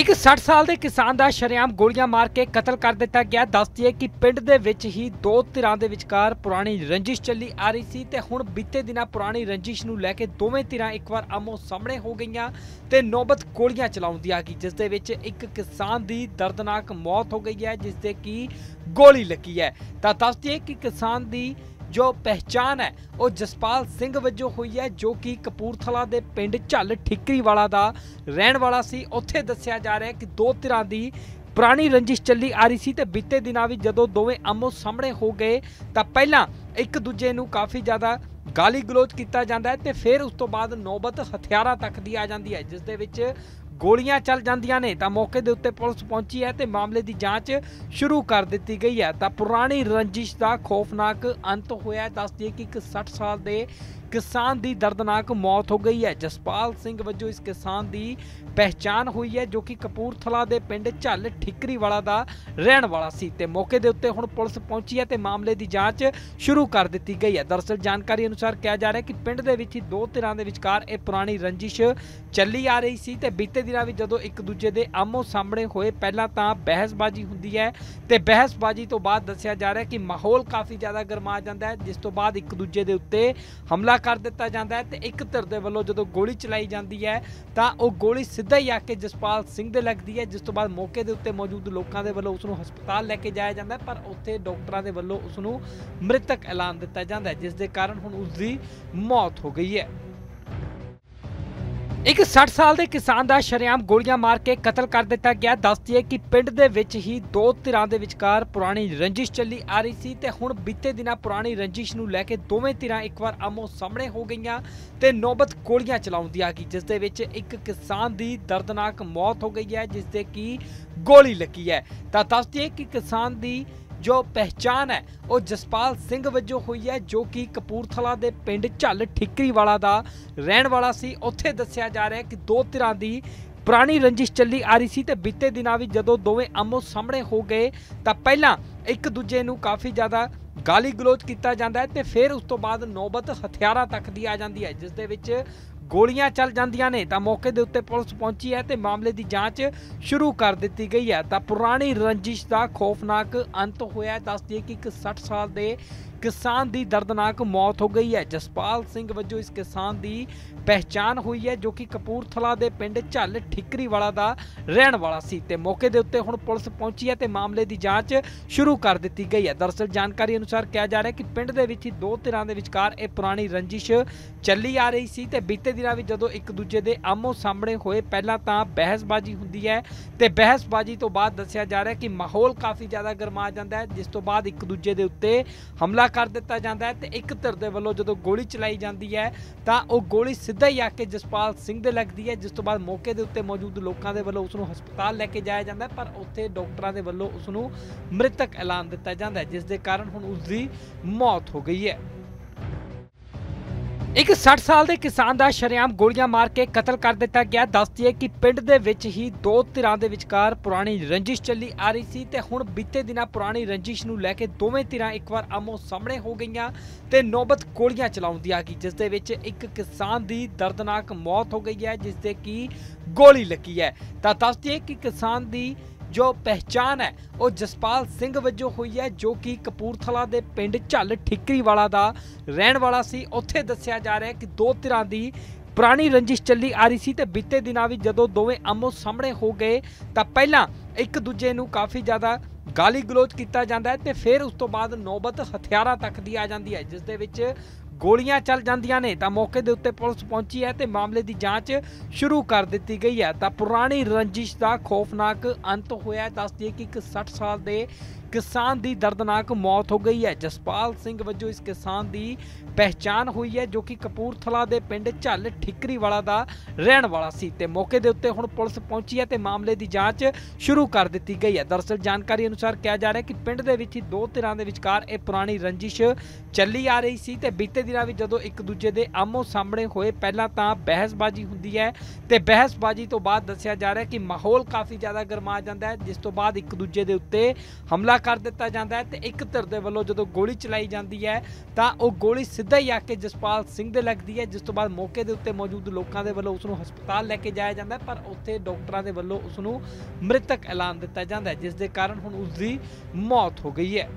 ਇੱਕ 60 ਸਾਲ ਦੇ ਕਿਸਾਨ ਦਾ ਸ਼ਰੇਆਮ ਗੋਲੀਆਂ ਮਾਰ ਕੇ ਕਤਲ ਕਰ ਦਿੱਤਾ ਗਿਆ। ਦੱਸਦੀ ਹੈ ਕਿ ਪਿੰਡ ਦੇ ਵਿੱਚ ਹੀ ਦੋ ਧਿਰਾਂ ਦੇ ਵਿਚਕਾਰ ਪੁਰਾਣੀ ਰੰਜਿਸ਼ ਚੱਲੀ ਆ ਰਹੀ ਸੀ ਤੇ ਹੁਣ ਬੀਤੇ ਦਿਨਾਂ ਪੁਰਾਣੀ ਰੰਜਿਸ਼ ਨੂੰ ਲੈ ਕੇ ਦੋਵੇਂ ਧਿਰਾਂ ਇੱਕ ਵਾਰ ਆਮੋ ਸਾਹਮਣੇ ਹੋ ਗਈਆਂ ਤੇ ਨੌਬਤ ਗੋਲੀਆਂ ਚਲਾਉਣ ਦੀ ਆ ਗਈ, ਜਿਸ ਦੇ ਵਿੱਚ ਇੱਕ ਕਿਸਾਨ ਦੀ ਦਰਦਨਾਕ ਮੌਤ ਹੋ ਗਈ ਹੈ, ਜਿਸ ਦੇ ਕੀ ਗੋਲੀ ਲੱਗੀ ਹੈ। ਤਾਂ ਦੱਸਦੀ ਹੈ ਕਿ ਕਿਸਾਨ ਦੀ ਜੋ ਪਹਿਚਾਨ ਹੈ, ਉਹ ਜਸਪਾਲ ਸਿੰਘ ਵਜੋਂ ਹੋਈ ਹੈ, ਜੋ ਕਿ ਕਪੂਰਥਲਾ ਦੇ ਪਿੰਡ ਝੱਲ ਠਿਕਰੀ ਵਾਲਾ ਦਾ ਰਹਿਣ ਵਾਲਾ ਸੀ। ਉੱਥੇ ਦੱਸਿਆ ਜਾ ਰਿਹਾ ਕਿ ਦੋ ਧਿਰਾਂ ਦੀ ਪੁਰਾਣੀ ਰੰਜਿਸ਼ ਚੱਲੀ ਆ ਰਹੀ ਸੀ ਤੇ ਬੀਤੇ ਦਿਨਾਂ ਵਿੱਚ ਜਦੋਂ ਦੋਵੇਂ ਆਮੋ ਸਾਹਮਣੇ ਹੋ ਗਏ, ਤਾਂ ਪਹਿਲਾਂ ਇੱਕ ਦੂਜੇ ਨੂੰ ਕਾਫੀ ਜ਼ਿਆਦਾ ਗਾਲੀ ਗਲੋਚ ਕੀਤਾ ਜਾਂਦਾ ਹੈ ਤੇ ਫਿਰ ਉਸ ਤੋਂ ਬਾਅਦ ਨੌਬਤ ਹਥਿਆਰਾਂ ਤੱਕ ਦੀ ਆ ਜਾਂਦੀ ਹੈ, ਜਿਸ ਦੇ ਵਿੱਚ ਗੋਲੀਆਂ ਚੱਲ ਜਾਂਦੀਆਂ ਨੇ, ਤਾਂ ਮੌਕੇ ਦੇ ਉੱਤੇ ਪੁਲਿਸ ਪਹੁੰਚੀ ਹੈ ਤੇ ਮਾਮਲੇ ਦੀ ਜਾਂਚ ਸ਼ੁਰੂ ਕਰ ਦਿੱਤੀ ਗਈ ਹੈ ਤਾਂ ਪੁਰਾਣੀ ਰੰਜਿਸ਼ ਦਾ ਖੌਫਨਾਕ ਅੰਤ ਹੋਇਆ ਹੈ। ਦੱਸ ਦਈਏ ਕਿ ਇੱਕ 60 ਸਾਲ ਦੇ ਕਿਸਾਨ ਦੀ ਦਰਦਨਾਕ ਮੌਤ ਹੋ ਗਈ ਹੈ। ਜਸਪਾਲ ਸਿੰਘ ਵਜੋਂ ਇਸ ਕਿਸਾਨ ਦੀ ਪਹਿਚਾਨ ਹੋਈ ਹੈ, ਜੋ ਕਿ ਕਪੂਰਥਲਾ ਦੇ ਪਿੰਡ ਝੱਲ ਠਿਕਰੀ ਵਾਲਾ ਦਾ ਰਹਿਣ ਵਾਲਾ ਸੀ ਤੇ ਮੌਕੇ ਦੇ ਉੱਤੇ ਹੁਣ ਪੁਲਿਸ ਪਹੁੰਚੀ ਹੈ ਤੇ ਮਾਮਲੇ ਦੀ ਜਾਂਚ ਸ਼ੁਰੂ ਕਰ ਦਿੱਤੀ ਗਈ ਹੈ। ਦਰਅਸਲ ਜਾਣਕਾਰੀ ਅਨੁਸਾਰ ਕਿਹਾ ਜਾ ਰਿਹਾ ਕਿ ਪਿੰਡ ਦੇ ਵਿੱਚ ਹੀ ਦੋ ਧਿਰਾਂ ਦੇ ਵਿਚਕਾਰ ਇਹ ਪੁਰਾਣੀ ਰੰਜਿਸ਼ ਚੱਲੀ ਆ ਰਹੀ ਸੀ ਤੇ ਬੀਤੇ ਦਿਨਾਂ ਵਿੱਚ ਜਦੋਂ ਇੱਕ ਦੂਜੇ ਦੇ ਆਮੋ ਸਾਹਮਣੇ ਹੋਏ, ਪਹਿਲਾਂ ਤਾਂ ਬਹਿਸਬਾਜ਼ੀ ਹੁੰਦੀ ਹੈ ਤੇ ਬਹਿਸਬਾਜ਼ੀ ਤੋਂ ਬਾਅਦ ਦੱਸਿਆ ਜਾ ਰਿਹਾ ਕਿ ਮਾਹੌਲ ਕਾਫੀ ਜ਼ਿਆਦਾ ਗਰਮਾ ਜਾਂਦਾ ਹੈ, ਜਿਸ ਤੋਂ ਬਾਅਦ ਇੱਕ ਦੂਜੇ ਦੇ ਉੱਤੇ ਹਮਲਾ ਕਰ ਦਿੱਤਾ ਜਾਂਦਾ ਹੈ ਤੇ ਇੱਕ ਧਿਰ ਦੇ ਵੱਲੋਂ ਜਦੋਂ ਗੋਲੀ ਚਲਾਈ ਜਾਂਦੀ ਹੈ, ਤਾਂ ਉਹ ਗੋਲੀ ਸਿੱਧਾ ਹੀ ਆ ਕੇ ਜਸਪਾਲ ਸਿੰਘ ਦੇ ਲੱਗਦੀ ਹੈ, ਜਿਸ ਤੋਂ ਬਾਅਦ ਮੌਕੇ ਦੇ ਉੱਤੇ ਮੌਜੂਦ ਲੋਕਾਂ ਦੇ ਵੱਲੋਂ ਉਸ ਨੂੰ ਹਸਪਤਾਲ ਲੈ ਕੇ ਜਾਇਆ ਜਾਂਦਾ ਪਰ ਉੱਥੇ ਡਾਕਟਰਾਂ ਦੇ ਵੱਲੋਂ ਉਸ ਨੂੰ ਮ੍ਰਿਤਕ ਐਲਾਨ ਦਿੱਤਾ ਜਾਂਦਾ ਹੈ, ਜਿਸ ਦੇ ਕਾਰਨ ਹੁਣ ਉਸ ਦੀ ਮੌਤ ਹੋ ਗਈ ਹੈ। ਇੱਕ 60 ਸਾਲ ਦੇ ਕਿਸਾਨ ਦਾ ਸ਼ਰੇਆਮ ਗੋਲੀਆਂ ਮਾਰ ਕੇ ਕਤਲ ਕਰ ਦਿੱਤਾ ਗਿਆ। ਦੱਸਦੀ ਹੈ ਕਿ ਪਿੰਡ ਦੇ ਵਿੱਚ ਹੀ ਦੋ ਧਿਰਾਂ ਦੇ ਵਿਚਕਾਰ ਪੁਰਾਣੀ ਰੰਜਿਸ਼ ਚੱਲੀ ਆ ਰਹੀ ਸੀ ਤੇ ਹੁਣ ਬੀਤੇ ਦਿਨਾਂ ਪੁਰਾਣੀ ਰੰਜਿਸ਼ ਨੂੰ ਲੈ ਕੇ ਦੋਵੇਂ ਧਿਰਾਂ ਇੱਕ ਵਾਰ ਆਮੋ ਸਾਹਮਣੇ ਹੋ ਗਈਆਂ ਤੇ ਨੌਬਤ ਗੋਲੀਆਂ ਚਲਾਉਣ ਦੀ ਆ ਗਈ, ਜਿਸ ਦੇ ਵਿੱਚ ਇੱਕ ਕਿਸਾਨ ਦੀ ਦਰਦਨਾਕ ਮੌਤ ਹੋ ਗਈ ਹੈ, ਜਿਸ ਦੇ ਕੀ ਗੋਲੀ ਲੱਗੀ ਹੈ। ਤਾਂ ਦੱਸਦੀ ਹੈ ਕਿ ਕਿਸਾਨ ਦੀ ਜੋ ਪਹਿਚਾਨ ਹੈ, ਉਹ ਜਸਪਾਲ ਸਿੰਘ ਵਜੋਂ ਹੋਈ ਹੈ, ਜੋ ਕਿ ਕਪੂਰਥਲਾ ਦੇ ਪਿੰਡ ਝੱਲ ਠਿਕਰੀ ਵਾਲਾ ਦਾ ਰਹਿਣ ਵਾਲਾ ਸੀ। ਉੱਥੇ ਦੱਸਿਆ ਜਾ ਰਿਹਾ ਕਿ ਦੋ ਧਿਰਾਂ ਦੀ ਪੁਰਾਣੀ ਰੰਜਿਸ਼ ਚੱਲੀ ਆ ਰਹੀ ਸੀ ਤੇ ਬੀਤੇ ਦਿਨਾਂ ਵੀ ਜਦੋਂ ਦੋਵੇਂ ਆਮੋ ਸਾਹਮਣੇ ਹੋ ਗਏ, ਤਾਂ ਪਹਿਲਾਂ ਇੱਕ ਦੂਜੇ ਨੂੰ ਕਾਫੀ ਜ਼ਿਆਦਾ ਗਾਲੀ ਗਲੋਚ ਕੀਤਾ ਜਾਂਦਾ ਹੈ ਤੇ ਫਿਰ ਉਸ ਤੋਂ ਬਾਅਦ ਨੌਬਤ ਹਥਿਆਰਾਂ ਤੱਕ ਦੀ ਆ ਜਾਂਦੀ ਹੈ, ਜਿਸ ਦੇ ਵਿੱਚ ਗੋਲੀਆਂ ਚੱਲ ਜਾਂਦੀਆਂ ਨੇ, ਤਾਂ ਮੌਕੇ ਦੇ ਉੱਤੇ ਪੁਲਿਸ ਪਹੁੰਚੀ ਹੈ ਤੇ ਮਾਮਲੇ ਦੀ ਜਾਂਚ ਸ਼ੁਰੂ ਕਰ ਦਿੱਤੀ ਗਈ ਹੈ ਤਾਂ ਪੁਰਾਣੀ ਰੰਜਿਸ਼ ਦਾ ਖੌਫਨਾਕ ਅੰਤ ਹੋਇਆ ਹੈ। ਦੱਸ ਦਈਏ ਕਿ ਇੱਕ 60 ਸਾਲ ਦੇ ਕਿਸਾਨ ਦੀ ਦਰਦਨਾਕ ਮੌਤ ਹੋ ਗਈ ਹੈ। ਜਸਪਾਲ ਸਿੰਘ ਵਜੋਂ ਇਸ ਕਿਸਾਨ ਦੀ ਪਹਿਚਾਨ ਹੋਈ ਹੈ, ਜੋ ਕਿ ਕਪੂਰਥਲਾ ਦੇ ਪਿੰਡ ਝੱਲ ਠਿਕਰੀ ਵਾਲਾ ਦਾ ਰਹਿਣ ਵਾਲਾ ਸੀ ਤੇ ਮੌਕੇ ਦੇ ਉੱਤੇ ਹੁਣ ਪੁਲਿਸ ਪਹੁੰਚੀ ਹੈ ਤੇ ਮਾਮਲੇ ਦੀ ਜਾਂਚ ਸ਼ੁਰੂ ਕਰ ਦਿੱਤੀ ਗਈ ਹੈ। ਦਰਅਸਲ ਜਾਣਕਾਰੀ ਅਨੁਸਾਰ ਕਿਹਾ ਜਾ ਰਿਹਾ ਕਿ ਪਿੰਡ ਦੇ ਵਿੱਚ ਹੀ ਦੋ ਧਿਰਾਂ ਦੇ ਵਿਚਕਾਰ ਇਹ ਪੁਰਾਣੀ ਰੰਜਿਸ਼ ਚੱਲੀ ਆ ਰਹੀ ਸੀ ਤੇ ਬੀਤੇ ਦਿਨਾਂ ਵਿੱਚ ਜਦੋਂ ਇੱਕ ਦੂਜੇ ਦੇ ਆਮੋ ਸਾਹਮਣੇ ਹੋਏ, ਪਹਿਲਾਂ ਤਾਂ ਬਹਿਸਬਾਜ਼ੀ ਹੁੰਦੀ ਹੈ ਤੇ ਬਹਿਸਬਾਜ਼ੀ ਤੋਂ ਬਾਅਦ ਦੱਸਿਆ ਜਾ ਰਿਹਾ ਕਿ ਮਾਹੌਲ ਕਾਫੀ ਜ਼ਿਆਦਾ ਗਰਮਾ ਜਾਂਦਾ ਹੈ, ਜਿਸ ਤੋਂ ਬਾਅਦ ਇੱਕ ਦੂਜੇ ਦੇ ਉੱਤੇ ਹਮਲਾ ਕਰ ਦਿੱਤਾ ਜਾਂਦਾ ਹੈ ਤੇ ਇੱਕ ਧਿਰ ਦੇ ਵੱਲੋਂ ਜਦੋਂ ਗੋਲੀ ਚਲਾਈ ਜਾਂਦੀ ਹੈ ਤਾਂ ਉਹ ਗੋਲੀ ਸਿੱਧਾ ਹੀ ਆ ਕੇ ਜਸਪਾਲ ਸਿੰਘ ਦੇ ਲੱਗਦੀ ਹੈ, ਜਿਸ ਤੋਂ ਬਾਅਦ ਮੌਕੇ ਦੇ ਉੱਤੇ ਮੌਜੂਦ ਲੋਕਾਂ ਦੇ ਵੱਲੋਂ ਉਸ ਨੂੰ ਹਸਪਤਾਲ ਲੈ ਕੇ ਜਾਇਆ ਜਾਂਦਾ ਪਰ ਉੱਥੇ ਡਾਕਟਰਾਂ ਦੇ ਵੱਲੋਂ ਉਸ ਨੂੰ ਮ੍ਰਿਤਕ ਐਲਾਨ ਦਿੱਤਾ ਜਾਂਦਾ ਹੈ, ਜਿਸ ਦੇ ਕਾਰਨ ਹੁਣ ਉਸ ਦੀ ਮੌਤ ਹੋ ਗਈ ਹੈ। ਇੱਕ 60 ਸਾਲ ਦੇ ਕਿਸਾਨ ਦਾ ਸ਼ਰੇਆਮ ਗੋਲੀਆਂ ਮਾਰ ਕੇ ਕਤਲ ਕਰ ਦਿੱਤਾ ਗਿਆ। ਦੱਸਦੀ ਹੈ ਕਿ ਪਿੰਡ ਦੇ ਵਿੱਚ ਹੀ ਦੋ ਧਿਰਾਂ ਦੇ ਵਿਚਕਾਰ ਪੁਰਾਣੀ ਰੰਜਿਸ਼ ਚੱਲੀ ਆ ਰਹੀ ਸੀ ਤੇ ਹੁਣ ਬੀਤੇ ਦਿਨਾਂ ਪੁਰਾਣੀ ਰੰਜਿਸ਼ ਨੂੰ ਲੈ ਕੇ ਦੋਵੇਂ ਧਿਰਾਂ ਇੱਕ ਵਾਰ ਆਮੋ ਸਾਹਮਣੇ ਹੋ ਗਈਆਂ ਤੇ ਨੌਬਤ ਗੋਲੀਆਂ ਚਲਾਉਣ ਦੀ ਆ ਗਈ, ਜਿਸ ਦੇ ਵਿੱਚ ਇੱਕ ਕਿਸਾਨ ਦੀ ਦਰਦਨਾਕ ਮੌਤ ਹੋ ਗਈ ਹੈ, ਜਿਸ ਦੇ ਕੀ ਗੋਲੀ ਲੱਗੀ ਹੈ। ਤਾਂ ਦੱਸਦੀ ਹੈ ਕਿ ਕਿਸਾਨ ਦੀ ਜੋ ਪਹਿਚਾਨ ਹੈ, ਉਹ ਜਸਪਾਲ ਸਿੰਘ ਵਜੋਂ ਹੋਈ ਹੈ, ਜੋ ਕਿ ਕਪੂਰਥਲਾ ਦੇ ਪਿੰਡ ਝੱਲ ਠਿਕਰੀ ਵਾਲਾ ਦਾ ਰਹਿਣ ਵਾਲਾ ਸੀ। ਉੱਥੇ ਦੱਸਿਆ ਜਾ ਰਿਹਾ ਕਿ ਦੋ ਧਿਰਾਂ ਦੀ ਪੁਰਾਣੀ ਰੰਜਿਸ਼ ਚੱਲੀ ਆ ਰਹੀ ਸੀ ਤੇ ਬੀਤੇ ਦਿਨਾਂ ਵੀ ਜਦੋਂ ਦੋਵੇਂ ਆਮੋ ਸਾਹਮਣੇ ਹੋ ਗਏ, ਤਾਂ ਪਹਿਲਾਂ ਇੱਕ ਦੂਜੇ ਨੂੰ ਕਾਫੀ ਜ਼ਿਆਦਾ ਗਾਲੀ ਗਲੋਚ ਕੀਤਾ ਜਾਂਦਾ ਹੈ ਤੇ ਫਿਰ ਉਸ ਤੋਂ ਬਾਅਦ ਨੌਬਤ ਹਥਿਆਰਾਂ ਤੱਕ ਦੀ ਆ ਜਾਂਦੀ ਹੈ, ਜਿਸ ਦੇ ਵਿੱਚ ਗੋਲੀਆਂ ਚੱਲ ਜਾਂਦੀਆਂ ਨੇ, ਤਾਂ ਮੌਕੇ ਦੇ ਉੱਤੇ ਪੁਲਿਸ ਪਹੁੰਚੀ ਹੈ ਤੇ ਮਾਮਲੇ ਦੀ ਜਾਂਚ ਸ਼ੁਰੂ ਕਰ ਦਿੱਤੀ ਗਈ ਹੈ ਤਾਂ ਪੁਰਾਣੀ ਰੰਜਿਸ਼ ਦਾ ਖੌਫਨਾਕ ਅੰਤ ਹੋਇਆ ਹੈ। ਕਿ ਇੱਕ 60 ਸਾਲ ਦੇ ਕਿਸਾਨ ਦੀ ਦਰਦਨਾਕ ਮੌਤ ਹੋ ਗਈ ਹੈ। ਜਸਪਾਲ ਸਿੰਘ ਵਜੋਂ ਇਸ ਕਿਸਾਨ ਦੀ ਪਹਿਚਾਨ ਹੋਈ ਹੈ, ਜੋ ਕਿ ਕਪੂਰਥਲਾ ਦੇ ਪਿੰਡ ਝੱਲ ਠਿਕਰੀ ਵਾਲਾ ਦਾ ਰਹਿਣ ਵਾਲਾ ਸੀ ਤੇ ਮੌਕੇ ਦੇ ਉੱਤੇ ਹੁਣ ਪੁਲਿਸ ਪਹੁੰਚੀ ਹੈ ਤੇ ਮਾਮਲੇ ਦੀ ਜਾਂਚ ਸ਼ੁਰੂ ਕਰ ਦਿੱਤੀ ਗਈ ਹੈ। ਦਰਅਸਲ ਜਾਣਕਾਰੀ ਅਨੁਸਾਰ ਕਿਹਾ ਜਾ ਰਿਹਾ ਕਿ ਪਿੰਡ ਦੇ ਵਿੱਚ ਹੀ ਦੋ ਧਿਰਾਂ ਦੇ ਵਿਚਕਾਰ ਇਹ ਪੁਰਾਣੀ ਰੰਜਿਸ਼ ਚੱਲੀ ਆ ਰਹੀ ਸੀ ਤੇ ਬੀਤੇ ਦਿਨਾਂ ਵਿੱਚ ਜਦੋਂ ਇੱਕ ਦੂਜੇ ਦੇ ਆਮੋ ਸਾਹਮਣੇ ਹੋਏ, ਪਹਿਲਾਂ ਤਾਂ ਬਹਿਸਬਾਜ਼ੀ ਹੁੰਦੀ ਹੈ ਤੇ ਬਹਿਸਬਾਜ਼ੀ ਤੋਂ ਬਾਅਦ ਦੱਸਿਆ ਜਾ ਰਿਹਾ ਕਿ ਮਾਹੌਲ ਕਾਫੀ ਜ਼ਿਆਦਾ ਗਰਮਾ ਜਾਂਦਾ ਹੈ, ਜਿਸ ਤੋਂ ਬਾਅਦ ਇੱਕ ਦੂਜੇ ਦੇ ਉੱਤੇ ਹਮਲਾ ਕਰ ਦਿੱਤਾ ਜਾਂਦਾ ਹੈ ਤੇ ਇੱਕ ਧਿਰ ਦੇ ਵੱਲੋਂ ਜਦੋਂ ਗੋਲੀ ਚਲਾਈ ਜਾਂਦੀ ਹੈ ਤਾਂ ਉਹ ਗੋਲੀ ਸਿੱਧਾ ਹੀ ਆ ਕੇ ਜਸਪਾਲ ਸਿੰਘ ਦੇ ਲੱਗਦੀ ਹੈ, ਜਿਸ ਤੋਂ ਬਾਅਦ ਮੌਕੇ ਦੇ ਉੱਤੇ ਮੌਜੂਦ ਲੋਕਾਂ ਦੇ ਵੱਲੋਂ ਉਸ ਨੂੰ ਹਸਪਤਾਲ ਲੈ ਕੇ ਜਾਇਆ ਜਾਂਦਾ ਪਰ ਉੱਥੇ ਡਾਕਟਰਾਂ ਦੇ ਵੱਲੋਂ ਉਸ ਨੂੰ ਮ੍ਰਿਤਕ ਐਲਾਨ ਦਿੱਤਾ ਜਾਂਦਾ ਜਿਸ ਦੇ ਕਾਰਨ ਹੁਣ ਉਸ ਦੀ ਮੌਤ ਹੋ ਗਈ ਹੈ।